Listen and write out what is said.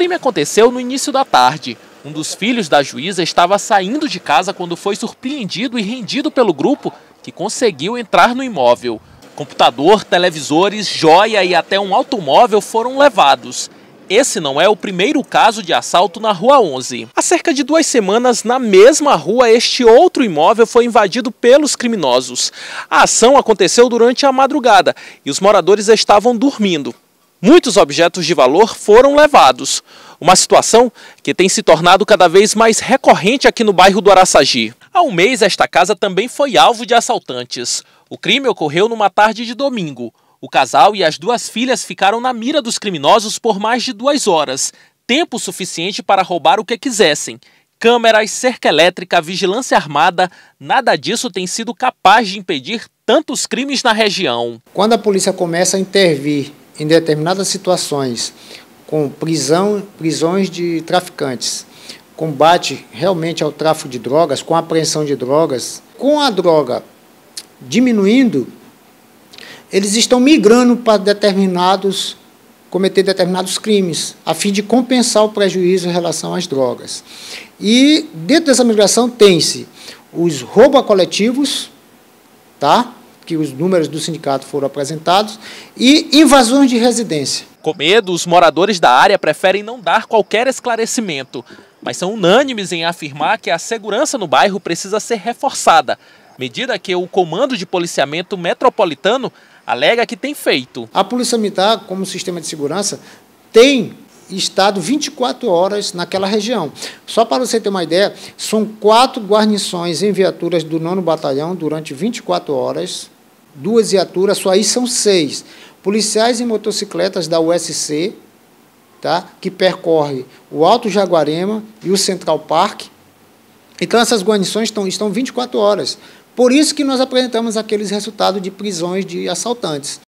crime aconteceu no início da tarde. Um dos filhos da juíza estava saindo de casa quando foi surpreendido e rendido pelo grupo que conseguiu entrar no imóvel. Computador, televisores, joia e até um automóvel foram levados. Esse não é o primeiro caso de assalto na Rua 11. Há cerca de duas semanas, na mesma rua, este outro imóvel foi invadido pelos criminosos. A ação aconteceu durante a madrugada e os moradores estavam dormindo. Muitos objetos de valor foram levados. Uma situação que tem se tornado cada vez mais recorrente aqui no bairro do Araçagi. Há um mês, esta casa também foi alvo de assaltantes. O crime ocorreu numa tarde de domingo. O casal e as duas filhas ficaram na mira dos criminosos por mais de duas horas, tempo suficiente para roubar o que quisessem. Câmeras, cerca elétrica, vigilância armada, nada disso tem sido capaz de impedir tantos crimes na região. Quando a polícia começa a intervir em determinadas situações, com prisão, prisões de traficantes, combate realmente ao tráfico de drogas, com apreensão de drogas, com a droga diminuindo, eles estão migrando para determinados cometer determinados crimes, a fim de compensar o prejuízo em relação às drogas. E dentro dessa migração tem-se os roubos coletivos, tá? Que os números do sindicato foram apresentados, e invasões de residência. Com medo, os moradores da área preferem não dar qualquer esclarecimento, mas são unânimes em afirmar que a segurança no bairro precisa ser reforçada, medida que o Comando de Policiamento Metropolitano alega que tem feito. A Polícia Militar, como sistema de segurança, tem estado 24 horas naquela região. Só para você ter uma ideia, são quatro guarnições em viaturas do nono batalhão durante 24 horas, duas viaturas, só aí são seis. Policiais em motocicletas da USC, tá, que percorre o Alto Jaguarema e o Central Park. Então, essas guarnições estão, estão 24 horas. Por isso que nós apresentamos aqueles resultados de prisões de assaltantes.